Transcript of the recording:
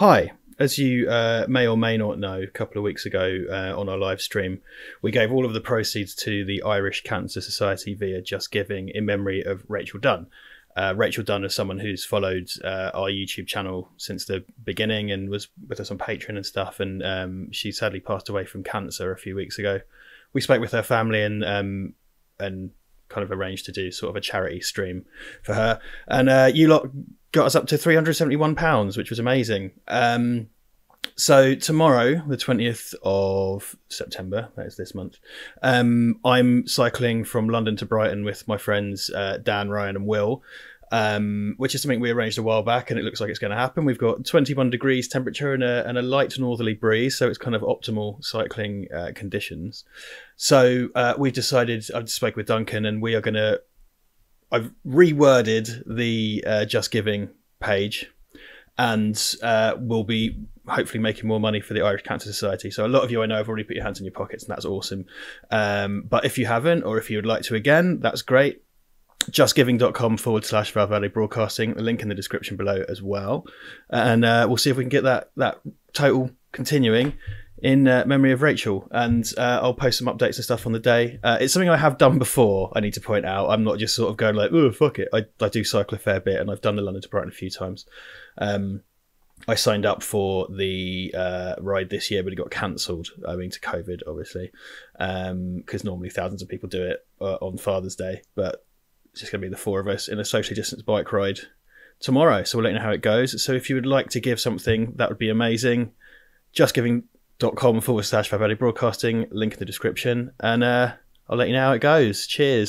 Hi. As you uh, may or may not know, a couple of weeks ago uh, on our live stream, we gave all of the proceeds to the Irish Cancer Society via Just Giving in memory of Rachel Dunne. Uh, Rachel Dunne is someone who's followed uh, our YouTube channel since the beginning and was with us on Patreon and stuff. And um, she sadly passed away from cancer a few weeks ago. We spoke with her family and um, and kind of arranged to do sort of a charity stream for her. And uh, you lot got us up to three hundred seventy one pounds, which was amazing. Um, so tomorrow, the twentieth of September, that is this month, um, I'm cycling from London to Brighton with my friends uh, Dan, Ryan, and Will. Um, which is something we arranged a while back, and it looks like it's going to happen. We've got 21 degrees temperature and a, and a light northerly breeze, so it's kind of optimal cycling uh, conditions. So uh, we've decided. I've spoke with Duncan, and we are going to I've reworded the uh, Just Giving page, and uh, we'll be hopefully making more money for the Irish Cancer Society. So a lot of you I know have already put your hands in your pockets, and that's awesome. Um, but if you haven't, or if you would like to again, that's great. Justgiving.com forward slash Val Verde Broadcasting. The link in the description below as well, and uh, we'll see if we can get that that total continuing in uh, memory of Rachel, and uh, I'll post some updates and stuff on the day. Uh, it's something I have done before. I need to point out. I'm not just sort of going like, "Oh, fuck it." I, I do cycle a fair bit, and I've done the London to Brighton a few times. Um, I signed up for the uh, ride this year, but it got cancelled owing to COVID, obviously, because um, normally thousands of people do it uh, on Father's Day, but it's just going to be the four of us in a socially distanced bike ride tomorrow. So we'll let you know how it goes. So if you would like to give something, that would be amazing. Just giving dot com forward slash Val Verde Broadcasting. Link in the description. And uh, I'll let you know how it goes. Cheers.